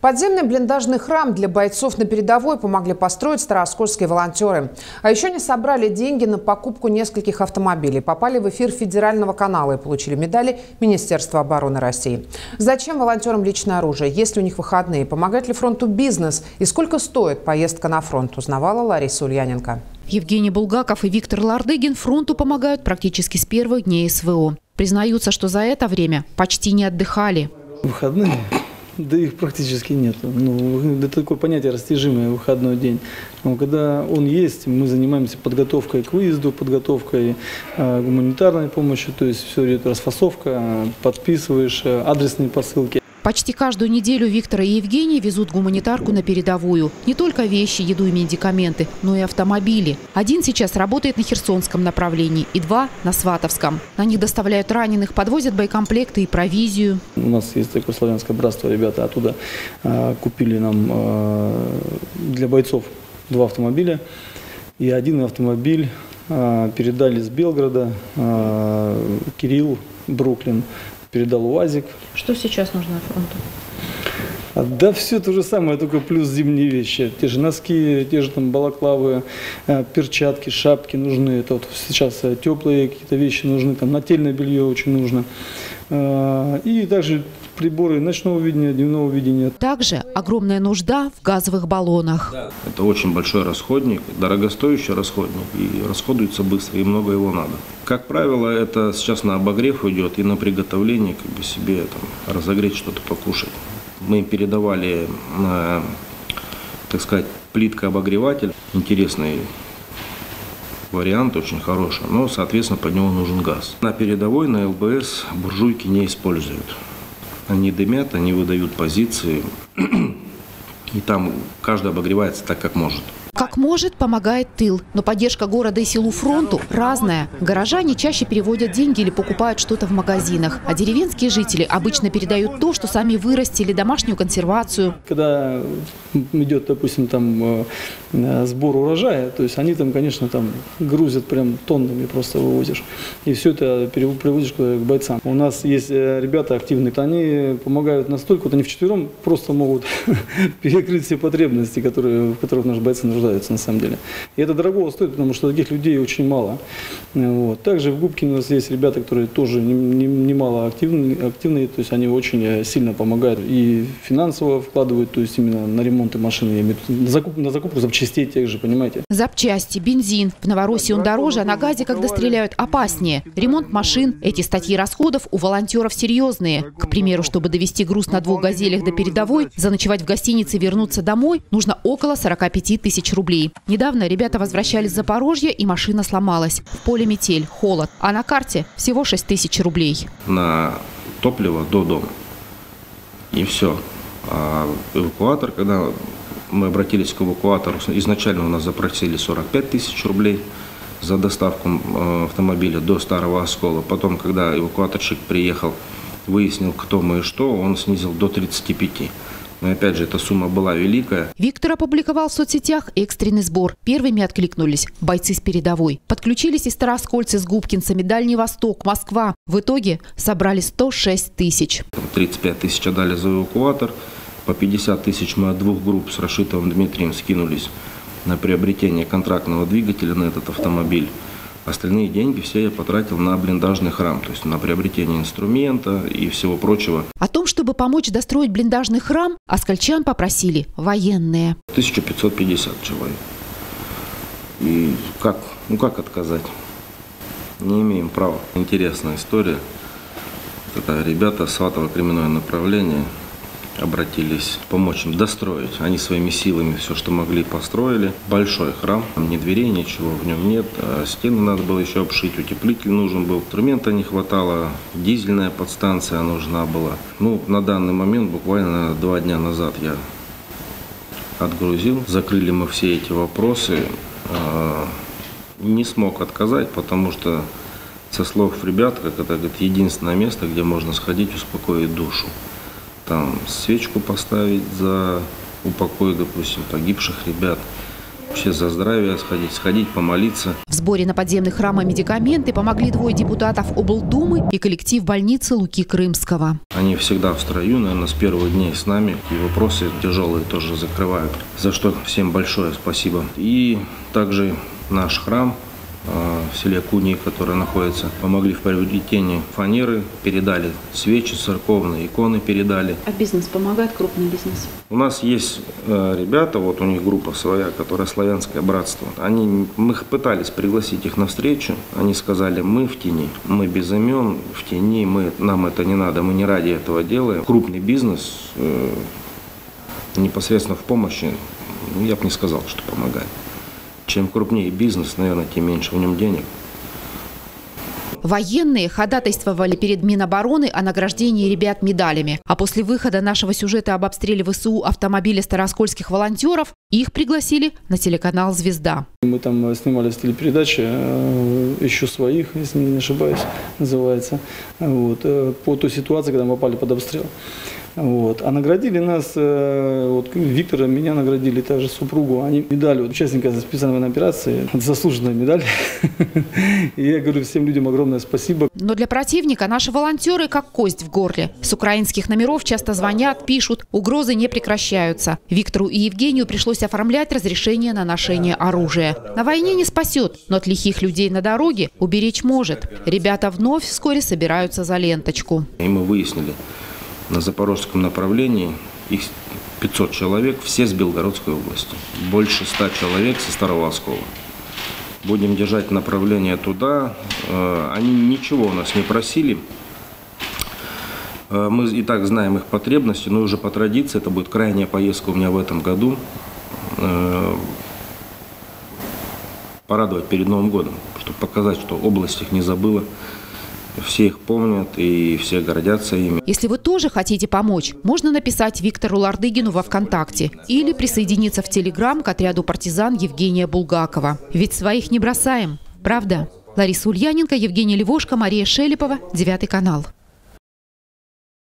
Подземный блиндажный храм для бойцов на передовой помогли построить старооскольские волонтеры. А еще они собрали деньги на покупку нескольких автомобилей, попали в эфир федерального канала и получили медали Министерства обороны России. Зачем волонтерам личное оружие? Есть ли у них выходные? Помогает ли фронту бизнес? И сколько стоит поездка на фронт? Узнавала Лариса Ульяненко. Евгений Булгаков и Виктор Лардыгин фронту помогают практически с первых дней СВО. Признаются, что за это время почти не отдыхали. Выходные да их практически нет. Ну, это такое понятие растяжимое, выходной день. Но когда он есть, мы занимаемся подготовкой к выезду, подготовкой э, гуманитарной помощи, то есть все идет расфасовка, подписываешь э, адресные посылки. Почти каждую неделю Виктор и Евгений везут гуманитарку на передовую. Не только вещи, еду и медикаменты, но и автомобили. Один сейчас работает на Херсонском направлении и два – на Сватовском. На них доставляют раненых, подвозят боекомплекты и провизию. У нас есть такое славянское братство, ребята оттуда э, купили нам э, для бойцов два автомобиля. И один автомобиль э, передали с Белгорода э, Кирилл Бруклин передал УАЗик. Что сейчас нужно фронту? А, да все то же самое, только плюс зимние вещи. Те же носки, те же там балаклавы, э, перчатки, шапки нужны. Это вот сейчас э, теплые какие-то вещи нужны, там нательное белье очень нужно. А, и также приборы ночного видения, дневного видения. Также огромная нужда в газовых баллонах. Это очень большой расходник, дорогостоящий расходник, и расходуется быстро, и много его надо. Как правило, это сейчас на обогрев идет и на приготовление, как бы себе там, разогреть что-то покушать. Мы передавали, на, так сказать, плитка-обогреватель, интересный вариант очень хороший, но, соответственно, под него нужен газ. На передовой, на ЛБС буржуйки не используют. Они дымят, они выдают позиции, и там каждый обогревается так, как может. Как может, помогает тыл. Но поддержка города и силу фронту разная. Горожане чаще переводят деньги или покупают что-то в магазинах. А деревенские жители обычно передают то, что сами вырастили, домашнюю консервацию. Когда идет, допустим, там э, сбор урожая, то есть они там, конечно, там грузят прям тоннами просто вывозишь. И все это привозишь к бойцам. У нас есть э, ребята активные, они помогают настолько, вот они вчетвером просто могут перекрыть все потребности, которые, в которых наши бойцы нуждаются нуждаются на самом деле. И это дорого стоит, потому что таких людей очень мало. Вот. Также в Губке у нас есть ребята, которые тоже немало активные, активные, то есть они очень э, сильно помогают и финансово вкладывают, то есть именно на ремонты машины, на закупку, на закупку запчастей тех же, понимаете. Запчасти, бензин. В Новороссии он дороже, а на газе, когда стреляют, опаснее. Ремонт машин. Эти статьи расходов у волонтеров серьезные. К примеру, чтобы довести груз на двух газелях до передовой, заночевать в гостинице и вернуться домой, нужно около 45 тысяч рублей. Недавно ребята возвращались с Запорожья, и машина сломалась. В поле метель, холод. А на карте всего 6 тысяч рублей. На топливо до дома. И все. А эвакуатор, когда мы обратились к эвакуатору, изначально у нас запросили 45 тысяч рублей за доставку э, автомобиля до Старого Оскола. Потом, когда эвакуаторщик приехал, выяснил, кто мы и что, он снизил до 35. Но опять же, эта сумма была великая. Виктор опубликовал в соцсетях экстренный сбор. Первыми откликнулись бойцы с передовой. Подключились и староскольцы с губкинцами, Дальний Восток, Москва. В итоге собрали 106 тысяч. 35 тысяч отдали за эвакуатор. По 50 тысяч мы от двух групп с Рашитовым Дмитрием скинулись на приобретение контрактного двигателя на этот автомобиль. Остальные деньги все я потратил на блиндажный храм, то есть на приобретение инструмента и всего прочего. О том, чтобы помочь достроить блиндажный храм, оскольчан попросили военные. 1550 человек. И как, ну как отказать? Не имеем права. Интересная история. Это ребята Сватово криминальное направление – обратились помочь им достроить. Они своими силами все, что могли, построили. Большой храм, ни дверей, ничего в нем нет. А стены надо было еще обшить, утеплитель нужен был. Инструмента не хватало, дизельная подстанция нужна была. Ну, на данный момент, буквально два дня назад я отгрузил. Закрыли мы все эти вопросы. А, не смог отказать, потому что со слов ребят, как это говорит, единственное место, где можно сходить, успокоить душу там свечку поставить за упокой, допустим, погибших ребят. Все за здравие сходить, сходить, помолиться. В сборе на подземный храм и медикаменты помогли двое депутатов облдумы и коллектив больницы Луки Крымского. Они всегда в строю, наверное, с первых дней с нами. И вопросы тяжелые тоже закрывают. За что всем большое спасибо. И также наш храм в селе Куни, которое находится, помогли в приобретении фанеры, передали свечи церковные, иконы передали. А бизнес помогает, крупный бизнес? У нас есть э, ребята, вот у них группа своя, которая «Славянское братство». Они, мы пытались пригласить их на встречу, они сказали, мы в тени, мы без имен, в тени, мы, нам это не надо, мы не ради этого делаем. Крупный бизнес э, непосредственно в помощи, ну, я бы не сказал, что помогает. Чем крупнее бизнес, наверное, тем меньше в нем денег. Военные ходатайствовали перед Минобороны о награждении ребят медалями. А после выхода нашего сюжета об обстреле ВСУ автомобиля староскольских волонтеров, их пригласили на телеканал «Звезда». Мы там снимали телепередачи э, «Ищу своих», если не ошибаюсь, называется, вот, э, по той ситуации, когда мы попали под обстрел. Вот. А наградили нас, э, вот Виктора, меня наградили, также супругу, они медаль участника специальной операции, заслуженная медаль. И я говорю всем людям огромное спасибо. Но для противника наши волонтеры как кость в горле. С украинских номеров часто звонят, пишут, угрозы не прекращаются. Виктору и Евгению пришлось оформлять разрешение на ношение оружия. На войне не спасет, но от лихих людей на дороге уберечь может. Ребята вновь вскоре собираются за ленточку. И мы выяснили, на запорожском направлении, их 500 человек, все с Белгородской области. Больше 100 человек со Старого. Будем держать направление туда. Э, они ничего у нас не просили. Э, мы и так знаем их потребности, но уже по традиции это будет крайняя поездка у меня в этом году. Э, порадовать перед Новым годом, чтобы показать, что область их не забыла. Все их помнят и все гордятся ими. Если вы тоже хотите помочь, можно написать Виктору Лардыгину во ВКонтакте или присоединиться в Телеграм к отряду партизан Евгения Булгакова. Ведь своих не бросаем, правда? Лариса Ульяненко, Евгений Левошко, Мария Шелепова, Девятый канал.